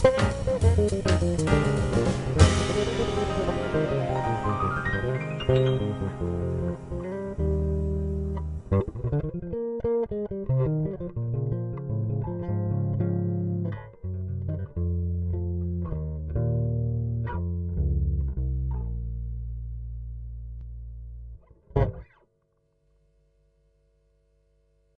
Thank you.